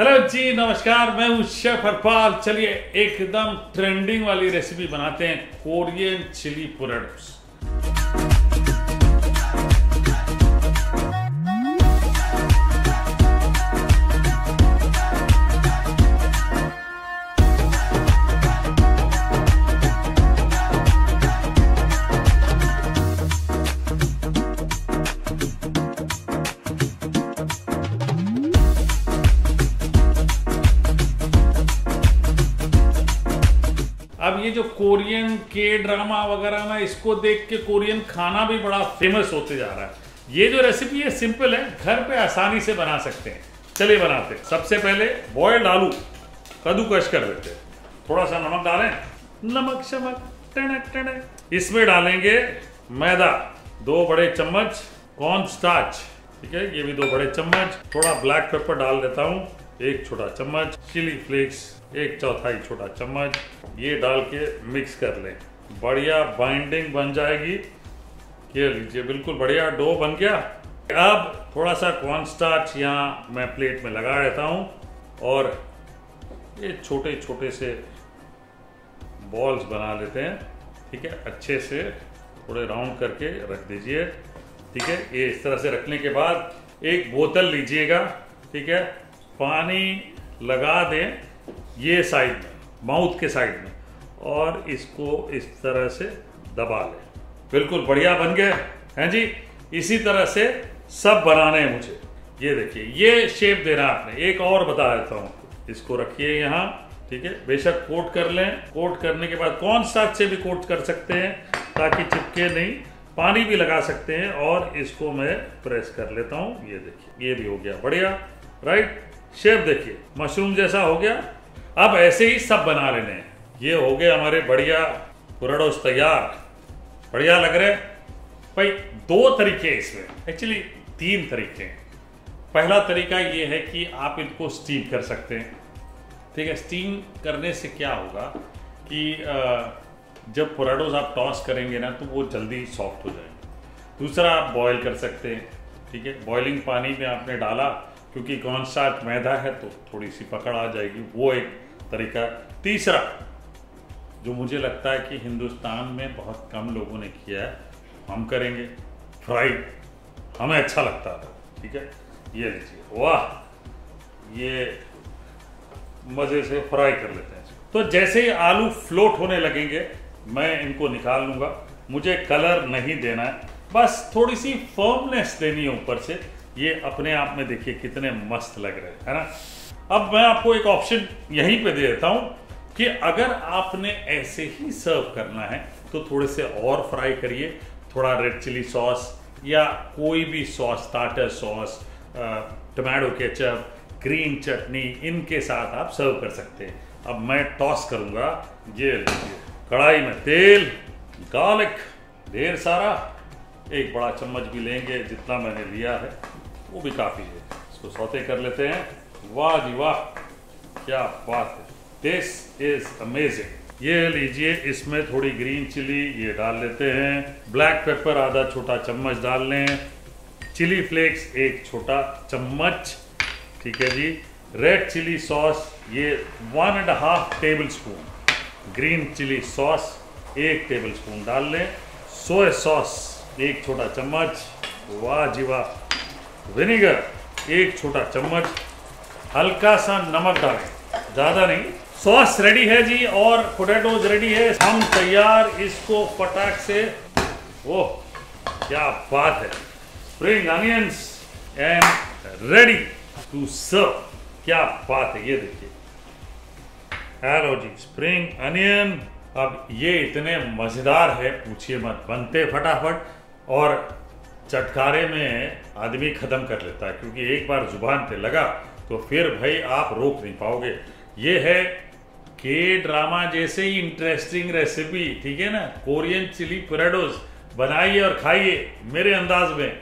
Hello जी, नमस्कार, मैं हूँ शेफ हरपाल। चलिए, एकदम ट्रेंडिंग वाली रेसिपी बनाते हैं कोरियन चिली पुरड्स अब ये जो कोरियन के ड्रामा वगैरह ना इसको देख के कोरियन खाना भी बड़ा फ़ेमस होते जा रहा है। ये जो रेसिपी है सिंपल है, घर पे आसानी से बना सकते हैं। चलिए बनाते हैं। सबसे पहले बॉयल्ड आलू, कद्दूकश कर देते हैं। थोड़ा सा नमक डालें। नमक, शमक टनक टनक इसमें डालेंगे मैदा, दो बड़े चम्मच कॉर्न स्टार्च ठीक है, ये भी दो बड़े चम्मच। थोड़ा ब्लैक पेपर डाल देता हूँ। एक छोटा चम्मच, चिली फ्लेक्स, एक चौथाई छोटा चम्मच, ये डाल के मिक्स कर लें। बढ़िया बाइंडिंग बन जाएगी। ये लीजिए, बिल्कुल बढ़िया डो बन गया। अब थोड़ा सा कॉर्न स्टार्च यहाँ मैं प्लेट में लगा देता हूँ और ये छोटे छोटे से बॉल्स बना लेते हैं। ठीक है, अच्छे से थोड़े राउंड करके रख दीजिए। ठीक है, ये इस तरह से रखने के बाद एक बोतल लीजिएगा। ठीक है पानी लगा दें ये साइड में, माउथ के साइड में, और इसको इस तरह से दबा लें। बिल्कुल बढ़िया बन गए हैं जी? इसी तरह से सब बनाने हैं मुझे। ये देखिए, ये शेप देना आपने। एक और बता देता हूँ इसको रखिए यहाँ, ठीक है? बेशक कोट कर लें। कोट करने के बाद कौन सा से भी कोट कर सकते हैं, ताकि चिपके नहीं। पानी भी लगा सकते हैं, और इसको मैं प्रेस कर लेता हूँ। ये देखिए, ये भी हो गया। बढ़िया राइट शेप देखिए, मशरूम जैसा हो गया। अब ऐसे ही सब बना लेने हैं। ये हो गए हमारे बढ़िया पुरडोस तैयार। बढ़िया लग रहे भाई, दो तरीके इसमें। एक्चुअली तीन तरीके हैं। पहला तरीका ये है कि आप इनको स्टीम कर सकते हैं। ठीक है स्टीम करने से क्या होगा कि जब पोराडोज आप टॉस करेंगे ना तो वो जल्दी सॉफ्ट हो जाएँगे। दूसरा आप बॉयल कर सकते हैं। ठीक है बॉइलिंग पानी में आपने डाला क्योंकि कौन सा मैदा है तो थोड़ी सी पकड़ आ जाएगी। वो एक तरीका। तीसरा, जो मुझे लगता है कि हिंदुस्तान में बहुत कम लोगों ने किया है, हम करेंगे। फ्राई हमें अच्छा लगता है ठीक है? ये लीजिए। वाह! ये मज़े से फ्राई कर लेते हैं। तो जैसे ही आलू फ्लोट होने लगेंगे, मैं इनको निकाल लूँगा। मुझे कलर नहीं देना है। बस थोड़ी सी फर्मनेस देनी है ऊपर से। ये अपने आप में देखिए कितने मस्त लग रहे हैं, है ना? अब मैं आपको एक ऑप्शन यहीं पे दे देता हूँ कि अगर आपने ऐसे ही सर्व करना है तो थोड़े से और फ्राई करिए। थोड़ा रेड चिली सॉस या कोई भी sauce starter sauce tomato ketchup green chutney, इनके साथ आप सर्व कर सकते हैं। अब मैं टॉस करूँगा। ये कढ़ाई में तेल गार्लिक ढेर सारा। एक बड़ा चम्मच भी लेंगे, जितना मैंने लिया है। वो भी काफ़ी है। इसको सौते कर लेते हैं। वाह जी वाह, क्या बात है। दिस इज़ अमेजिंग ये लीजिए, इसमें थोड़ी ग्रीन चिली ये डाल लेते हैं। ब्लैक पेपर आधा छोटा चम्मच डाल लें। चिली फ्लेक्स एक छोटा चम्मच। ठीक है जी। रेड चिली सॉस ये one and half tablespoon green chilli sauce एक टेबल स्पून डाल लें। सोया सॉस एक छोटा चम्मच। वाह जी वाह। विनेगर, एक छोटा चम्मच, हल्का सा नमक डालें। ज़्यादा नहीं, सॉस रेडी है जी, और पोटैटोज रेडी है। हम तैयार इसको फटाक से। ओह, क्या बात है। Spring onions and ready to serve क्या बात है, ये देखिए। हेलो जी स्प्रिंग अनियन अब ये इतने मज़ेदार है, पूछिए मत, बनते फटाफट। और चटकारे में आदमी ख़त्म कर लेता है, क्योंकि एक बार ज़ुबान पे लगा तो फिर भाई आप रोक नहीं पाओगे। ये है के ड्रामा जैसे ही इंटरेस्टिंग रेसिपी ठीक है ना? कोरियन चिली पराडोज बनाइए और खाइए, मेरे अंदाज में।